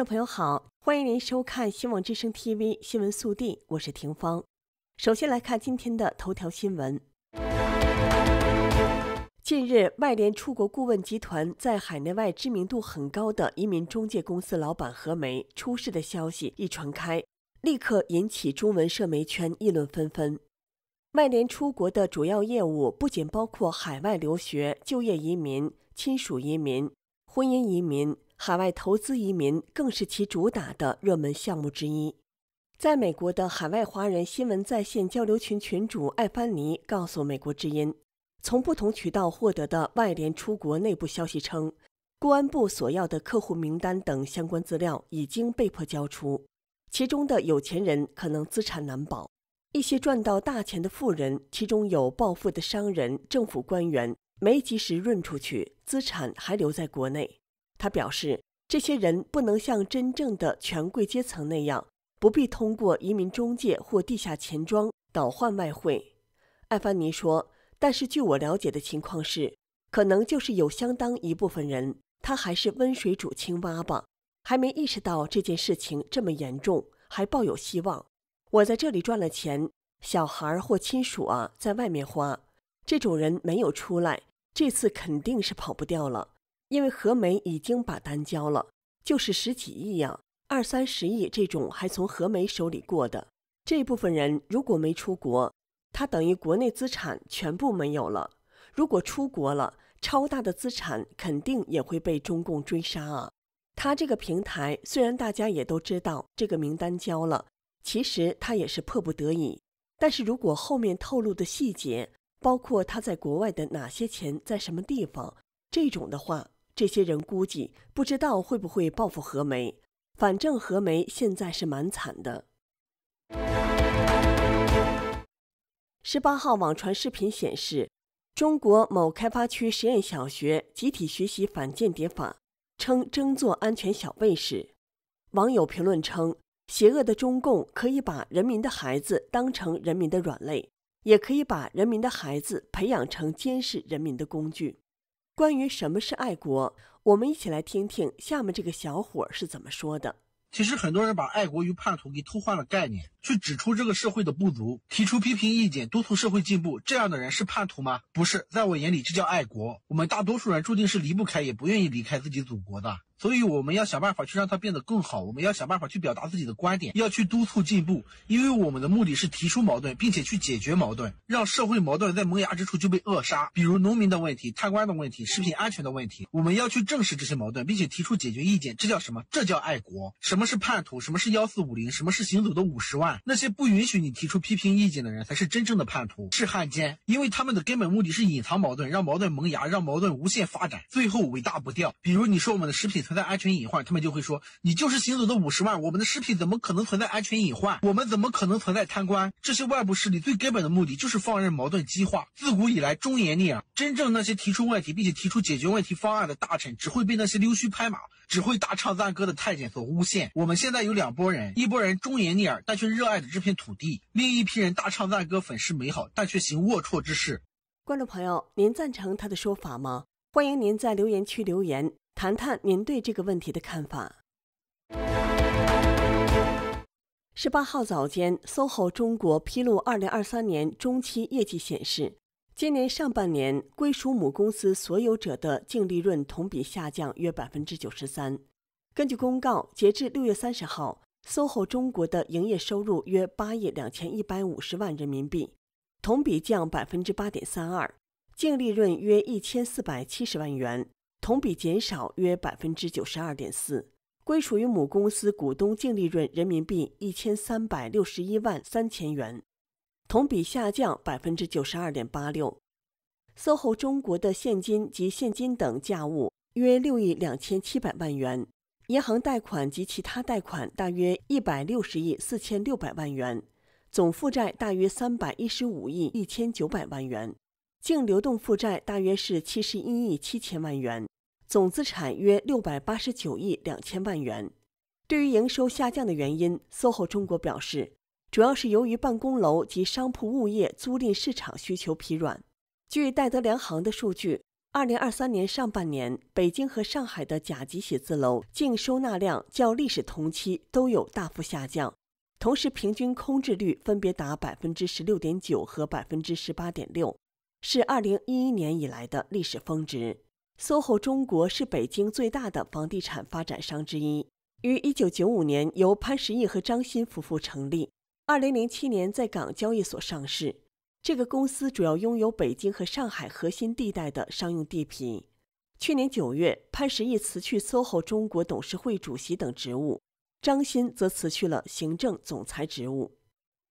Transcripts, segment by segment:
众朋友好，欢迎您收看《新闻之声 TV 新闻速递》，我是婷芳。首先来看今天的头条新闻。近日，外联出国顾问集团在海内外知名度很高的移民中介公司老板何梅出事的消息一传开，立刻引起中文社媒圈议论纷纷。外联出国的主要业务不仅包括海外留学、就业移民、亲属移民、婚姻移民。海外投资移民更是其主打的热门项目之一。在美国的海外华人新闻在线交流群群主艾凡尼告诉美国之音，从不同渠道获得的外联出国内部消息称，公安部索要的客户名单等相关资料已经被迫交出，其中的有钱人可能资产难保，一些赚到大钱的富人，其中有暴富的商人、政府官员，没及时润出去，资产还留在国内。他表示，这些人不能像真正的权贵阶层那样，不必通过移民中介或地下钱庄倒换外汇。艾凡尼说：“但是据我了解的情况是，可能就是有相当一部分人，他还是温水煮青蛙吧，还没意识到这件事情这么严重，还抱有希望。我在这里赚了钱，小孩或亲属啊，在外面花，这种人没有出来，这次肯定是跑不掉了。”因为何梅已经把单交了，就是十几亿呀，二三十亿这种还从何梅手里过的这部分人，如果没出国，他等于国内资产全部没有了；如果出国了，超大的资产肯定也会被中共追杀啊。他这个平台虽然大家也都知道这个名单交了，其实他也是迫不得已。但是如果后面透露的细节，包括他在国外的哪些钱在什么地方，这种的话。这些人估计不知道会不会报复何梅，反正何梅现在是蛮惨的。十八号网传视频显示，中国某开发区实验小学集体学习反间谍法，称争做安全小卫士。网友评论称，邪恶的中共可以把人民的孩子当成人民的软肋，也可以把人民的孩子培养成监视人民的工具。关于什么是爱国，我们一起来听听下面这个小伙是怎么说的。其实很多人把爱国与叛徒给偷换了概念，去指出这个社会的不足，提出批评意见，督促社会进步。这样的人是叛徒吗？不是，在我眼里，这叫爱国。我们大多数人注定是离不开，也不愿意离开自己祖国的。所以我们要想办法去让它变得更好，我们要想办法去表达自己的观点，要去督促进步，因为我们的目的是提出矛盾，并且去解决矛盾，让社会矛盾在萌芽之处就被扼杀。比如农民的问题、贪官的问题、食品安全的问题，我们要去正视这些矛盾，并且提出解决意见，这叫什么？这叫爱国。什么是叛徒？什么是幺四五零？什么是行走的五十万？那些不允许你提出批评意见的人，才是真正的叛徒，是汉奸，因为他们的根本目的是隐藏矛盾，让矛盾萌芽，让矛盾无限发展，最后尾大不掉。比如你说我们的食品存在安全隐患。他们就会说，你就是行走的五十万，我们的食品怎么可能存在安全隐患？我们怎么可能存在贪官？这些外部势力最根本的目的就是放任矛盾激化。自古以来忠言逆耳，真正那些提出问题并且提出解决问题方案的大臣，只会被那些溜须拍马、只会大唱赞歌的太监所诬陷。我们现在有两拨人，一拨人忠言逆耳，但却热爱着这片土地；另一批人大唱赞歌，粉饰美好，但却行龌龊之事。观众朋友，您赞成他的说法吗？欢迎您在留言区留言。谈谈您对这个问题的看法。十八号早间，SOHO 中国披露二零二三年中期业绩显示，今年上半年归属母公司所有者的净利润同比下降约百分之九十三。根据公告，截至六月三十号，SOHO 中国的营业收入约八亿两千一百五十万人民币，同比降百分之八点三二，净利润约一千四百七十万元。同比减少约百分之九十二点四，归属于母公司股东净利润人民币一千三百六十一万三千元，同比下降百分之九十二点八六。SOHO 中国的现金及现金等价物约六亿两千七百万元，银行贷款及其他贷款大约一百六十亿四千六百万元，总负债大约三百一十五亿一千九百万元。净流动负债大约是七十一亿七千万元，总资产约六百八十九亿两千万元。对于营收下降的原因，SOHO 中国表示，主要是由于办公楼及商铺物业租赁市场需求疲软。据戴德梁行的数据，二零二三年上半年，北京和上海的甲级写字楼净收纳量较历史同期都有大幅下降，同时平均空置率分别达百分之十六点九和百分之十八点六，是二零一一年以来的历史峰值。SOHO 中国是北京最大的房地产发展商之一，于一九九五年由潘石屹和张欣夫妇成立，二零零七年在港交易所上市。这个公司主要拥有北京和上海核心地带的商用地皮。去年九月，潘石屹辞去 SOHO 中国董事会主席等职务，张欣则辞去了行政总裁职务。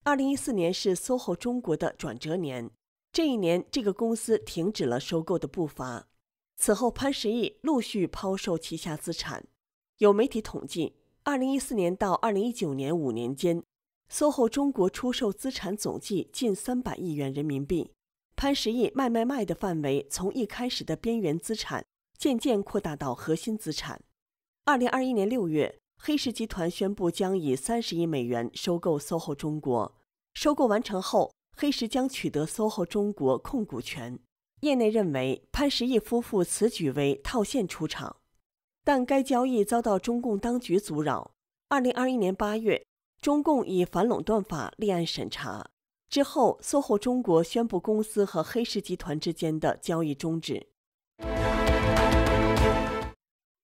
二零一四年是 SOHO 中国的转折年，这一年这个公司停止了收购的步伐。此后，潘石屹陆续抛售旗下资产。有媒体统计，二零一四年到二零一九年五年间。SOHO 中国出售资产总计近三百亿元人民币，潘石屹卖卖卖的范围从一开始的边缘资产渐渐扩大到核心资产。二零二一年六月，黑石集团宣布将以三十亿美元收购 SOHO 中国。收购完成后，黑石将取得 SOHO 中国控股权。业内认为潘石屹夫妇此举为套现出场，但该交易遭到中共当局阻扰。二零二一年八月。中共以反垄断法立案审查之后，SOHO 中国宣布公司和黑石集团之间的交易终止。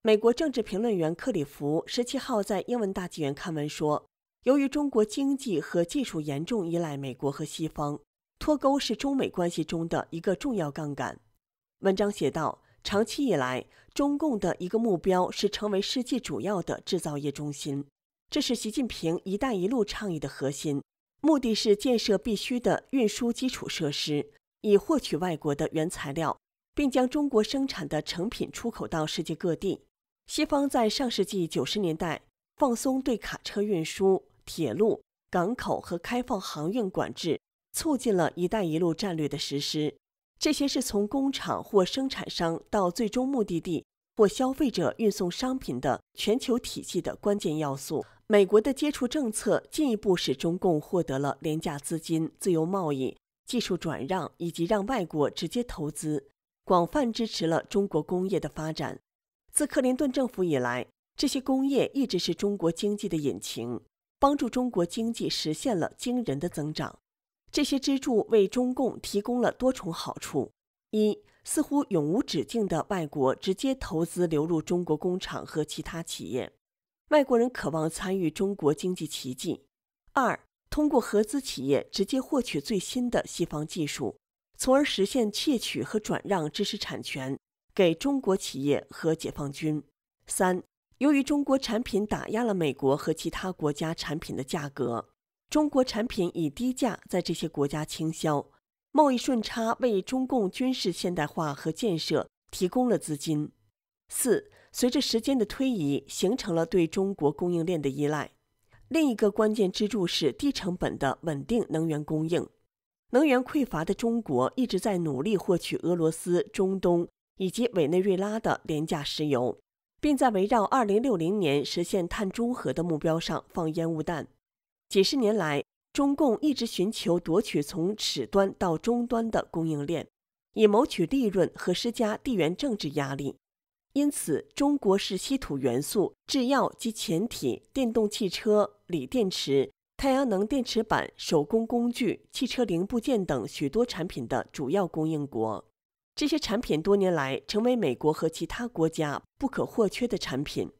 美国政治评论员克里夫十七号在英文大纪元刊文说：“由于中国经济和技术严重依赖美国和西方，脱钩是中美关系中的一个重要杠杆。”文章写道：“长期以来，中共的一个目标是成为世界主要的制造业中心。”这是习近平“一带一路”倡议的核心，目的是建设必须的运输基础设施，以获取外国的原材料，并将中国生产的成品出口到世界各地。西方在上世纪九十年代放松对卡车运输、铁路、港口和开放航运管制，促进了一带一路战略的实施。这些是从工厂或生产商到最终目的地或消费者运送商品的全球体系的关键要素。美国的接触政策进一步使中共获得了廉价资金、自由贸易、技术转让以及让外国直接投资，广泛支持了中国工业的发展。自克林顿政府以来，这些工业一直是中国经济的引擎，帮助中国经济实现了惊人的增长。这些支柱为中共提供了多重好处：一、似乎永无止境的外国直接投资流入中国工厂和其他企业。外国人渴望参与中国经济奇迹。二，通过合资企业直接获取最新的西方技术，从而实现窃取和转让知识产权给中国企业和解放军。三，由于中国产品打压了美国和其他国家产品的价格，中国产品以低价在这些国家倾销，贸易顺差为中共军事现代化和建设提供了资金。四。随着时间的推移，形成了对中国供应链的依赖。另一个关键支柱是低成本的稳定能源供应。能源匮乏的中国一直在努力获取俄罗斯、中东以及委内瑞拉的廉价石油，并在围绕2060年实现碳中和的目标上放烟雾弹。几十年来，中共一直寻求夺取从始端到终端的供应链，以谋取利润和施加地缘政治压力。因此，中国是稀土元素、制药及潜体、电动汽车、锂电池、太阳能电池板、手工工具、汽车零部件等许多产品的主要供应国。这些产品多年来成为美国和其他国家不可或缺的产品。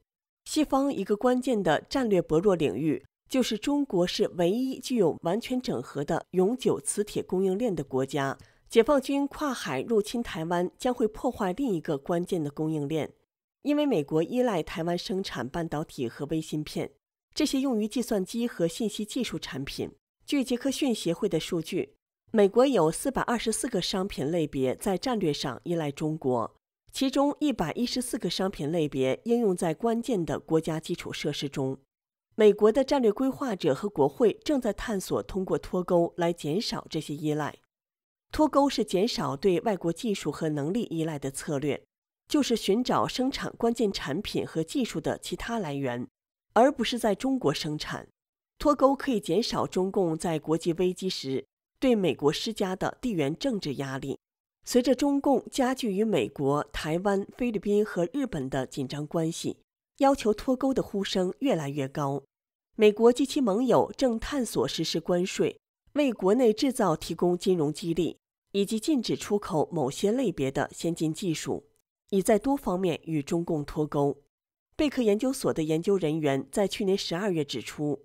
西方一个关键的战略薄弱领域，就是中国是唯一具有完全整合的永久磁铁供应链的国家。解放军跨海入侵台湾将会破坏另一个关键的供应链，因为美国依赖台湾生产半导体和微芯片，这些用于计算机和信息技术产品。据杰克逊协会的数据，美国有四百二十四个商品类别在战略上依赖中国，其中一百一十四个商品类别应用在关键的国家基础设施中。美国的战略规划者和国会正在探索通过脱钩来减少这些依赖。脱钩是减少对外国技术和能力依赖的策略，就是寻找生产关键产品和技术的其他来源，而不是在中国生产。脱钩可以减少中共在国际危机时对美国施加的地缘政治压力。随着中共加剧与美国、台湾、菲律宾和日本的紧张关系，要求脱钩的呼声越来越高。美国及其盟友正探索实施关税，为国内制造提供金融激励，以及禁止出口某些类别的先进技术，以在多方面与中共脱钩。贝克研究所的研究人员在去年十二月指出，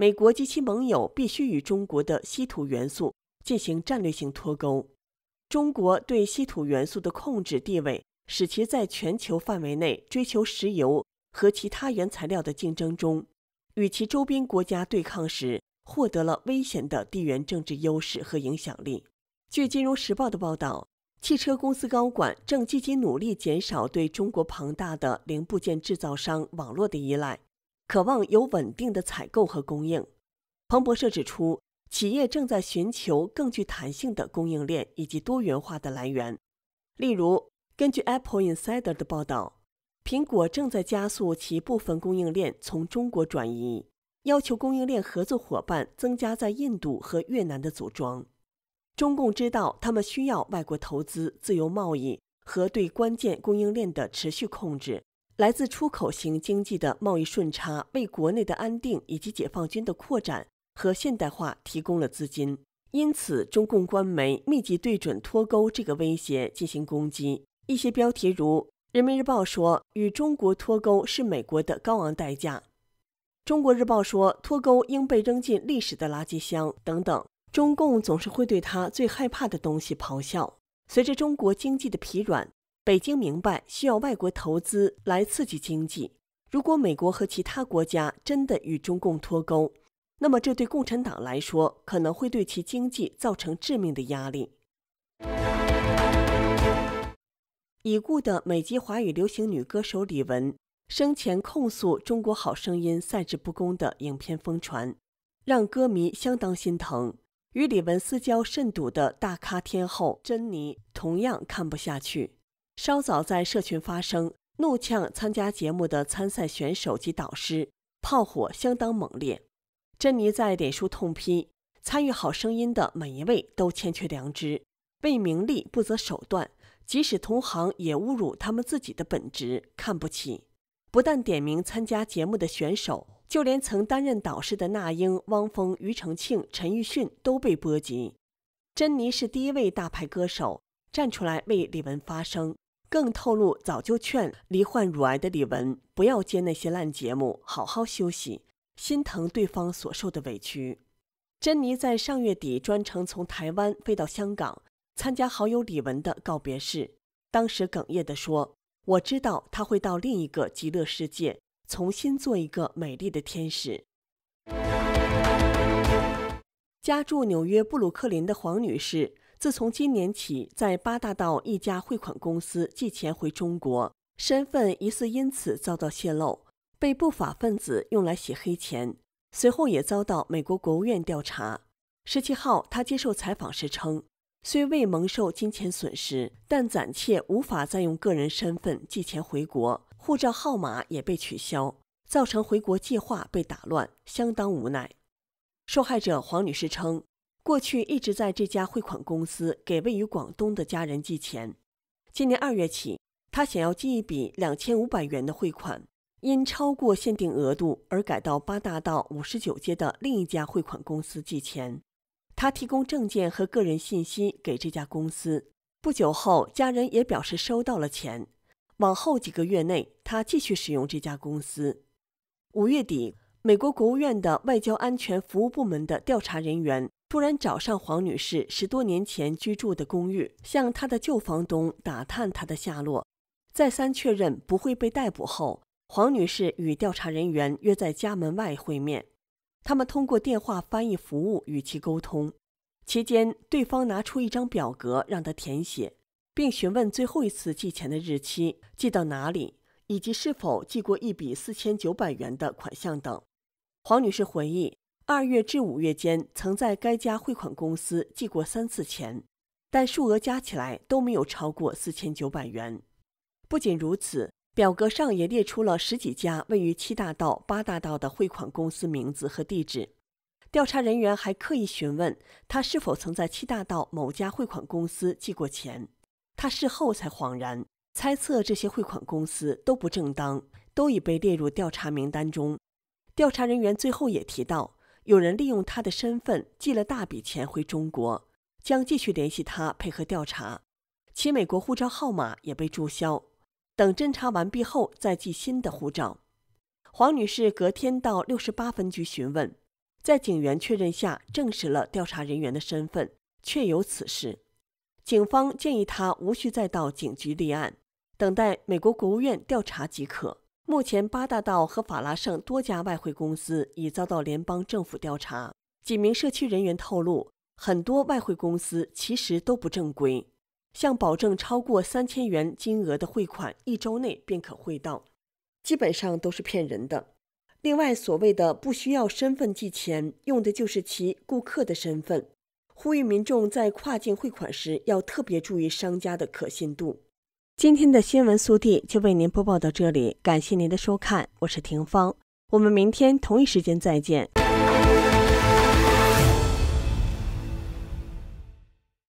美国及其盟友必须与中国的稀土元素进行战略性脱钩。中国对稀土元素的控制地位，使其在全球范围内追求石油和其他原材料的竞争中，与其周边国家对抗时，获得了危险的地缘政治优势和影响力。据《金融时报》的报道。汽车公司高管正积极努力减少对中国庞大的零部件制造商网络的依赖，渴望有稳定的采购和供应。彭博社指出，企业正在寻求更具弹性的供应链以及多元化的来源。例如，根据 Apple Insider 的报道，苹果正在加速其部分供应链从中国转移，要求供应链合作伙伴增加在印度和越南的组装。中共知道，他们需要外国投资、自由贸易和对关键供应链的持续控制。来自出口型经济的贸易顺差为国内的安定以及解放军的扩展和现代化提供了资金。因此，中共官媒密集对准脱钩这个威胁进行攻击。一些标题如《人民日报》说与中国脱钩是美国的高昂代价，《中国日报》说脱钩应被扔进历史的垃圾箱等等。中共总是会对他最害怕的东西咆哮。随着中国经济的疲软，北京明白需要外国投资来刺激经济。如果美国和其他国家真的与中共脱钩，那么这对共产党来说可能会对其经济造成致命的压力。已故的美籍华语流行女歌手李玟生前控诉《中国好声音》赛制不公的影片疯传，让歌迷相当心疼。与李玟私交甚笃的大咖天后珍妮同样看不下去，稍早在社群发声，怒呛参加节目的参赛选手及导师，炮火相当猛烈。珍妮在脸书痛批：参与《好声音》的每一位都欠缺良知，为名利不择手段，即使同行也侮辱他们自己的本职，看不起。不但点名参加节目的选手。就连曾担任导师的那英、汪峰、庾澄庆、陈奕迅都被波及。珍妮是第一位大牌歌手站出来为李玟发声，更透露早就劝罹患乳癌的李玟不要接那些烂节目，好好休息，心疼对方所受的委屈。珍妮在上月底专程从台湾飞到香港参加好友李玟的告别式，当时哽咽地说：“我知道他会到另一个极乐世界。”重新做一个美丽的天使。家住纽约布鲁克林的黄女士，自从今年起在八大道一家汇款公司寄钱回中国，身份疑似因此遭到泄露，被不法分子用来洗黑钱。随后也遭到美国国务院调查。十七号，他接受采访时称，虽未蒙受金钱损失，但暂且无法再用个人身份寄钱回国。护照号码也被取消，造成回国计划被打乱，相当无奈。受害者黄女士称，过去一直在这家汇款公司给位于广东的家人寄钱。今年二月起，他想要寄一笔两千五百元的汇款，因超过限定额度而改到八大道五十九街的另一家汇款公司寄钱。他提供证件和个人信息给这家公司，不久后，家人也表示收到了钱。往后几个月内，他继续使用这家公司。五月底，美国国务院的外交安全服务部门的调查人员突然找上黄女士十多年前居住的公寓，向她的旧房东打探她的下落。再三确认不会被逮捕后，黄女士与调查人员约在家门外会面。他们通过电话翻译服务与其沟通，期间对方拿出一张表格让她填写。并询问最后一次寄钱的日期、寄到哪里，以及是否寄过一笔四千九百元的款项等。黄女士回忆，二月至五月间曾在该家汇款公司寄过三次钱，但数额加起来都没有超过四千九百元。不仅如此，表格上也列出了十几家位于七大道、八大道的汇款公司名字和地址。调查人员还刻意询问他是否曾在七大道某家汇款公司寄过钱。他事后才恍然，猜测这些汇款公司都不正当，都已被列入调查名单中。调查人员最后也提到，有人利用他的身份寄了大笔钱回中国，将继续联系他配合调查，其美国护照号码也被注销，等侦查完毕后再寄新的护照。黄女士隔天到六十八分局询问，在警员确认下，证实了调查人员的身份，确有此事。警方建议她无需再到警局立案，等待美国国务院调查即可。目前，八大道和法拉盛多家外汇公司已遭到联邦政府调查。几名社区人员透露，很多外汇公司其实都不正规，像保证超过三千元金额的汇款一周内便可汇到。基本上都是骗人的。另外，所谓的不需要身份寄钱，用的就是其顾客的身份。呼吁民众在跨境汇款时要特别注意商家的可信度。今天的新闻速递就为您播报到这里，感谢您的收看，我是婷芳，我们明天同一时间再见。